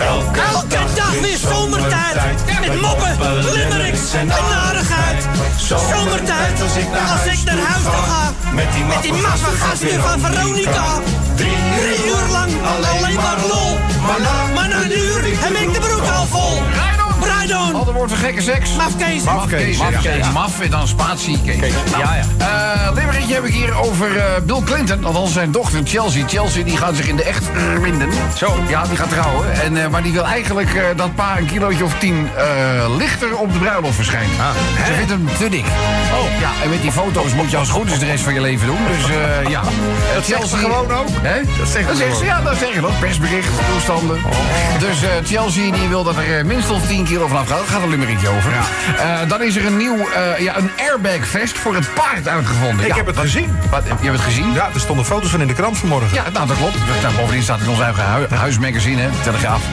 Elke, Elke dag weer zomertijd. Met moppen, limericks en narigheid. Zomertijd, als ik naar huis toe ga. Met die Met die maffe gasten van Veronica. Drie Drie uur lang alleen maar lol. Maar na een uur heb ik de broek al vol. Rijdon. Ander woord voor gekke seks. Mafkees. Mafkees. Mafkees. Ja. Maf en dan spatie Kees. Nou, Ja, ja. eh, Limerickje heb ik hier over eh, Bill Clinton. Althans zijn dochter Chelsea. Chelsea die gaat zich in de echt winden. Zo. Ja, die gaat trouwen. En, eh, maar die wil eigenlijk eh, dat pa een kilootje of tien eh, lichter op de bruiloft verschijnt. Ze vindt hem te dik. Oh. Ja, en met die foto's moet je als het goed is de rest van je leven doen. Dus eh, ja. Dat zegt ze gewoon ook? Hè? Dat zegt ze zegt ze, gewoon. ja, dat zeggen dat. Persbericht, toestanden. Dus eh, Chelsea die wil dat er minstens 10 kilo vanaf gaat. Daar gaat een over. Eh, dan is er een nieuw, eh, ja, een airbag vest voor het paard uitgevonden. Ik Ja, heb het gezien. Wat, je hebt het gezien? Ja, er stonden foto's van in de krant vanmorgen. Ja, nou, dat klopt. Nou, bovendien staat het in ons eigen hu huismagazine, hè, Telegraaf.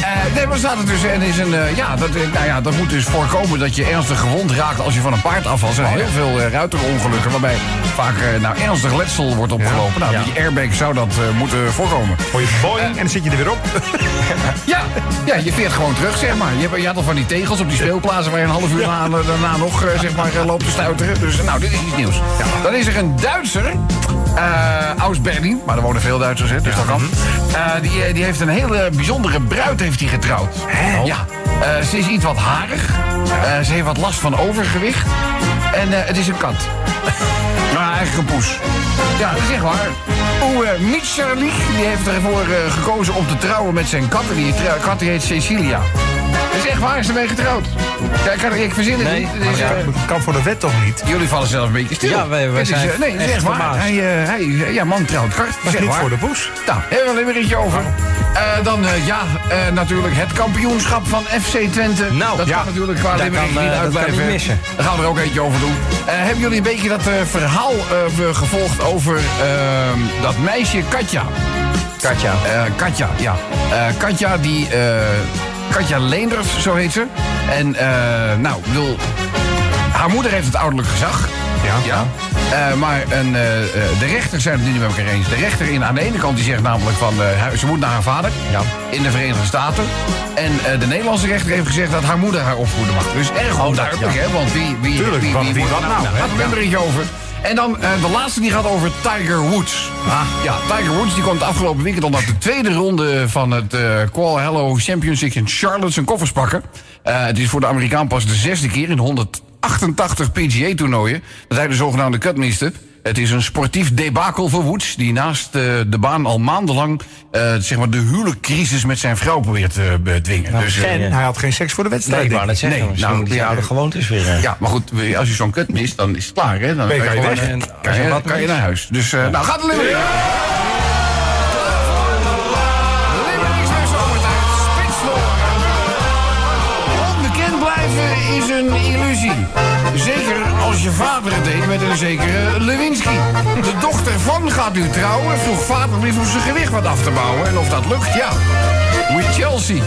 Eh, nee, maar staat het dus en is een, ja, dat, nou ja, dat moet dus voorkomen dat je ernstig gewond raakt als je van een paard afvalt. Er zijn heel veel ruiterongelukken waarbij vaak nou, ernstig letsel wordt opgelopen. Nou, die airbag zou dat moeten voorkomen. Hoor je boing en dan zit je er weer op. Ja, ja, je veert gewoon terug, zeg maar. Je, hebt- je had al van die tegels op die speelplaatsen... waar je een half uur na- daarna nog eh, zeg maar, eh, loopt te stuiteren. Dus nou, dit is iets nieuws. Dan is er een Duitser, eh aus Berlin... maar er wonen veel Duitsers, hè, dus dat kan. Eh, die, eh, die heeft een hele bijzondere bruid heeft hij getrouwd. Ja, Eh, ze is iets wat harig. Eh, ze heeft wat last van overgewicht. En eh, het is een kat. Ja, echt waar. Oeh, uh, Mitscherlich, die heeft ervoor eh, gekozen om te trouwen met zijn kat. En die kat heet Cecilia. Dat is echt waar, is ermee getrouwd. Ja, ik, kan, ik verzin het Nee, niet. Ja, eh, kan voor de wet toch niet? jullie vallen zelf een beetje stil. Ja, wij- wij is, zijn eh, nee, is echt waar. Hij, eh, hij, ja, man trouwt kart. Dat is niet waar. voor de poes. Nou, hebben we een limerickje over. Eh, dan, eh, ja, eh, natuurlijk het kampioenschap van FC Twente. Nou, dat ja. kan natuurlijk qua limerick kan, niet dat kan uitblijven. niet missen. Daar gaan we er ook eentje over doen. Eh, hebben jullie een beetje dat eh, verhaal eh, gevolgd over eh, dat meisje Katja? Katja. Eh, Katja, ja. Eh, Katja, die... Katja Leenders, zo heet ze. En, eh, nou, bedoel... Haar moeder heeft het ouderlijk gezag. Ja. Ja. Eh, maar een, eh, de rechters zijn het niet met elkaar eens. De rechter in, aan de ene kant die zegt namelijk van... ze moet naar haar vader Ja. in de Verenigde Staten. En de Nederlandse rechter heeft gezegd dat haar moeder haar opvoeden mag. Dus erg onduidelijk, ja. hè? Want wie, wie, Tuurlijk, wie, wie nou, er een berichtje over. En dan eh, de laatste die gaat over Tiger Woods. Ah. Ja, Tiger Woods die komt afgelopen weekend al naar de tweede ronde van het eh Qual Hello Championship in Charlotte zijn koffers pakken. Eh, het is voor de Amerikaan pas de zesde keer in 188 PGA-toernooien dat hij de zogenaamde cut miste. Het is een sportief debakel voor Woods, die naast eh, de baan al maandenlang eh, zeg maar de huwelijkcrisis met zijn vrouw probeert te bedwingen. dus, eh, En hij had geen seks voor de Nee, wedstrijd. ik wou net zeggen. Nee, nou, moet die ja, oude eh, gewoontes weer... eh, ja, maar goed, als je zo'n kut mist, dan is het klaar, hè? Dan Ben je kan je, weg. En kan je, kan je naar huis. Dus, eh, nou, gaat het Limerick. Zeker als je vader het deed met een zekere Lewinsky. De dochter van gaat u trouwen, vroeg vader lief om zijn gewicht wat af te bouwen. En of dat lukt, ja. With Chelsea.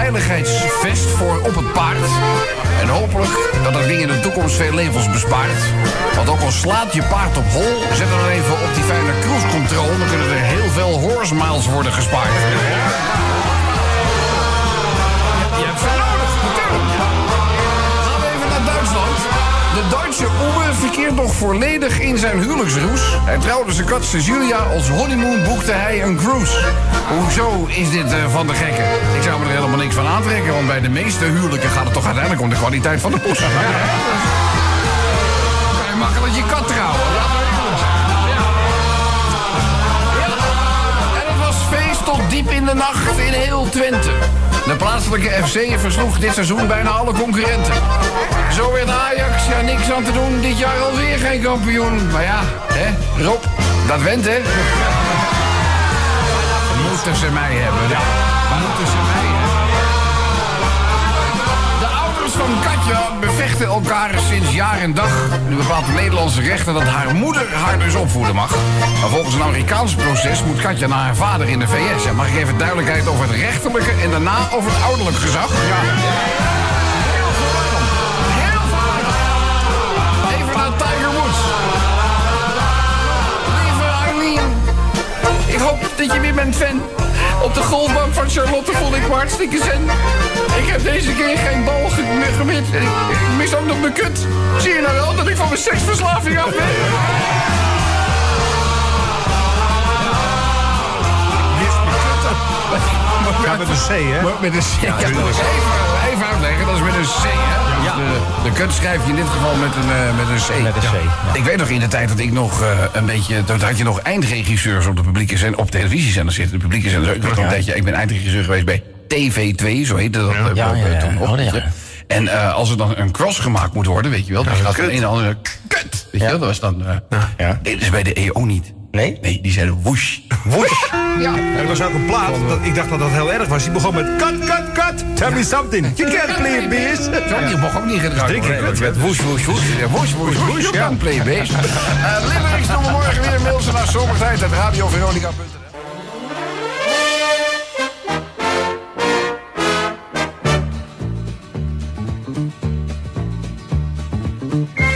Veiligheidsvest voor op het paard. En hopelijk dat dat ding in de toekomst veel levens bespaart. Want ook al slaat je paard op hol, zet dan even op die fijne cruise. Dan kunnen er heel veel horse miles worden gespaard. Je even naar Duitsland. De Duitse Uwe verkeert nog volledig in zijn huwelijksroes. Hij trouwde zijn kat Cecilia. Als honeymoon boekte hij een cruise. Hoezo is dit eh, van de gekken? Ik zou me er helemaal niks van aantrekken, want bij de meeste huwelijken gaat het toch uiteindelijk om de kwaliteit van de poes. Ja, kan je makkelijk je kat trouwen. Ja. En het was feest tot diep in de nacht in heel Twente. De plaatselijke FC versloeg dit seizoen bijna alle concurrenten. Zo werd Ajax, ja niks aan te doen, dit jaar alweer geen kampioen. Maar ja, hè, Rob, dat went hè. Moeten ze mij hebben, ja. Moeten ze mij hebben. Van Katja bevechten elkaar sinds jaar en dag. Nu bepaalt de Nederlandse rechter dat haar moeder haar dus opvoeden mag. Maar volgens een Amerikaans proces moet Katja naar haar vader in de VS. En mag ik even duidelijkheid over het rechterlijke en daarna over het ouderlijk gezag? Ja. Heel Even naar Tiger Woods. Lieve ik hoop dat je weer bent fan. Op de golfbank van Charlotte vond ik me hartstikke zen. Ik heb deze keer geen bal ge- gemist. Ik, ik mis ook nog mijn kut. Zie je nou wel dat ik van mijn seksverslaving af ben? Ja, met een C, hè? Maar Met een C. Ja, even, even uitleggen, dat is met een C, hè? Ja. De, de kut schrijf je in dit geval met een, eh, met een C. Met een C, ja. Ik weet nog in de tijd dat ik nog eh, een beetje... Toen had je nog eindregisseurs op de publieke zender, op televisiezenders zitten. De publieke zenders. Ik, nog een tijdje, ik ben eindregisseur geweest bij TV2, zo heette dat eh, Ja, eh, toen nog. Oh, ja. En eh, als er dan een cross gemaakt moet worden, weet je wel... Dan gaat van een en ander kut. Weet je wel, dat was dan... eh dat is bij de EO niet. Nee? Nee, die zeiden woesh. Woesh? ja. Er was ook een plaat, dat, ik dacht dat dat heel erg was. Die begon met cut, cut, cut, tell me something. You can't play beers. Ja. Die mocht niet gedrukt worden. Drie Het met woesh, woesh, woesh. Woesh, woesh, woesh. You can't play a bass. Limericks doen we morgen weer. Mail ze naar zomertijd at radioveronica.nl thank